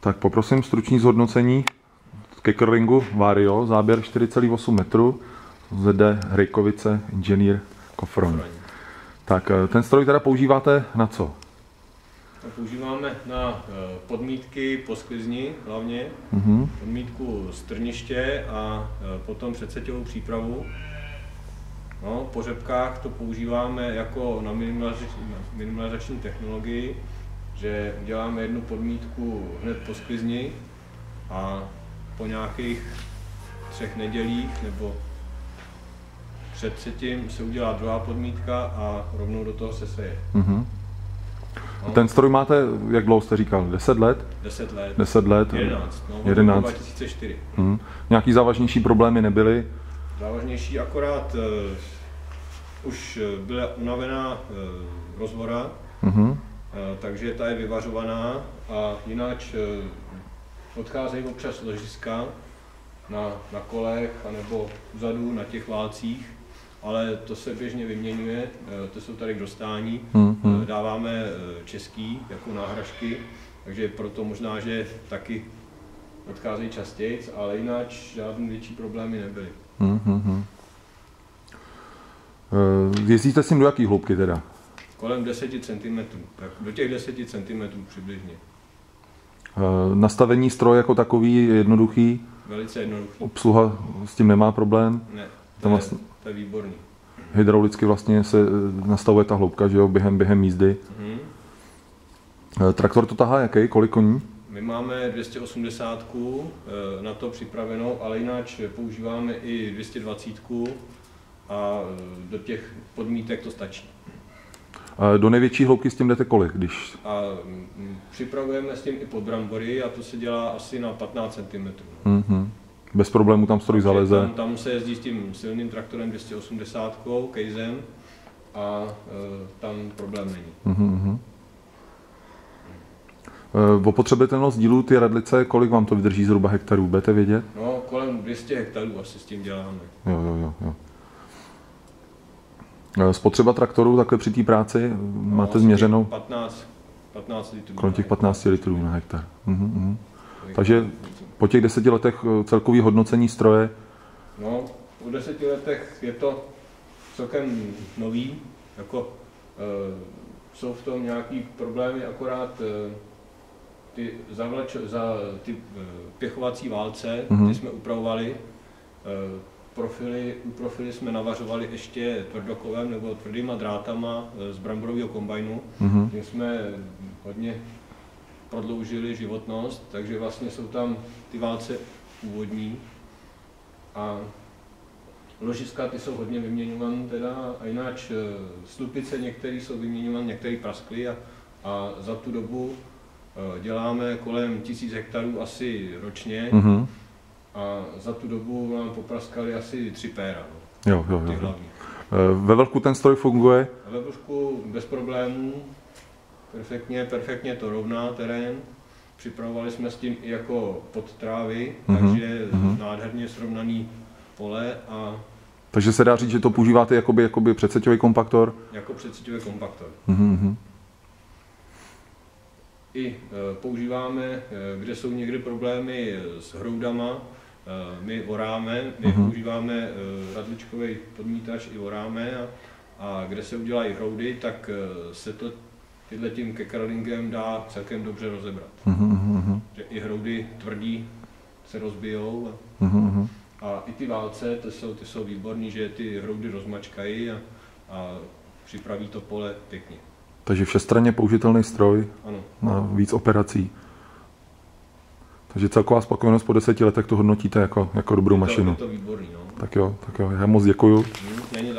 Tak poprosím stručný zhodnocení ke curlingu Vario, záběr 4,8 metru, ZD Hrejkovice, inženýr Kofron. Tak eh, ten stroj teda používáte na co? Používáme na eh, podmítky po sklizni hlavně, Mhm. podmítku strniště a eh, potom předsetěvou přípravu. No, po řepkách to používáme jako na minimalizační technologii, že uděláme jednu podmítku hned po sklizni a po nějakých třech nedělích nebo před třetím se udělá druhá podmítka a rovnou do toho se seje. Mhm. No, Ten stroj máte, jak dlouho jste říkal, 10 let? 10 let. 10 let? 11, no, 11. 11. 2004. Mhm. Nějaký závažnější problémy nebyly? Závažnější akorát uh, už eh, byla unavená uh, rozvora, Mhm. Uh, takže ta je vyvařovaná a jinak uh, odcházejí občas ložiska na, na kolech anebo vzadu na těch válcích, ale to se běžně vyměňuje, uh, to jsou tady k dostání, Mhm. uh, dáváme český jako náhražky, takže proto možná, že taky odcházejí častěji, ale jinak žádné větší problémy nebyly. Mhm. Eh, Jezdíte s do jaký hloubky teda? Kolem 10 cm, tak do těch 10 cm přibližně. Eh, Nastavení stroje jako takový je jednoduchý, Velice jednoduchý. obsluha s tím nemá problém, Ne, To je, vlastně- to je výborný. hydraulicky vlastně se eh, nastavuje ta hloubka, že jo, během, během jízdy. Eh, Traktor to tahá jaký, kolik koní? My máme 280 eh, na to připravenou, ale jinak používáme i 220 a do těch podmítek to stačí. Do největší hloubky s tím jdete kolik, když... A mm, připravujeme s tím i podbrambory a to se dělá asi na 15 cm. Mhm. Bez problému tam stroj zaleze. Tam, tam se jezdí s tím silným traktorem 280 kejzem a e, tam problém není. Mhm, mhm. Eh, O potřebitelnost dílů ty radlice, kolik vám to vydrží zhruba hektarů, budete vědět? No, kolem 200 hektarů asi s tím děláme. Jo, jo, jo. jo. Eh, Spotřeba traktoru takhle při té práci No, máte asi změřenou těch 15, 15 litrů. kolem těch na 15 litrů na hektar. Mhm, mhm. hektar. Takže po těch deseti letech eh, celkový hodnocení stroje, No, po deseti letech je to celkem nový, jako e, jsou v tom nějaký problémy, akorát e, ty, zavlač, za, ty e, pěchovací válce, Mhm. ty jsme upravovali, e, profily, u profily jsme navařovali ještě tvrdokovem nebo tvrdýma drátama e, z bramborového kombajnu, mhm. tím jsme hodně prodloužili životnost, takže vlastně jsou tam ty válce původní a ložiska ty jsou hodně vyměňované teda a jinak slupice některé jsou vyměňované, některé praskly a, a za tu dobu eh, děláme kolem tisíc hektarů asi ročně Mhm. A za tu dobu nám popraskali asi tři péra, no, Jo, jo, jo. Eh, Ve velku ten stroj funguje, ve Božku bez problémů, perfektně, perfektně to rovná terén. Připravovali jsme s tím i jako podtrávy, Mhm, takže mhm. nádherně srovnaný pole a takže se dá říct, že to používáte jakoby, jakoby předseťový kompaktor. jako předseťový kompaktor. Mhm, mhm. I e, používáme, e, kde jsou někdy problémy s hroudama, e, my oráme, my Mhm. používáme radličkový podmítač i oráme a, a kde se udělají hroudy, tak se to tyhle tím kekralingem dá celkem dobře rozebrat. Mhm. že i hroudy tvrdí se rozbijou Mhm, mhm. a, a i ty válce, ty jsou, ty jsou výborný, že ty hroudy rozmačkají a, a připraví to pole pěkně. Takže všestranně použitelný stroj Ano. na víc operací. Takže celková spokojenost po deseti letech to hodnotíte jako, jako dobrou Je to, mašinu. je to výborný, no. Tak jo, tak jo, já moc děkuju. Není.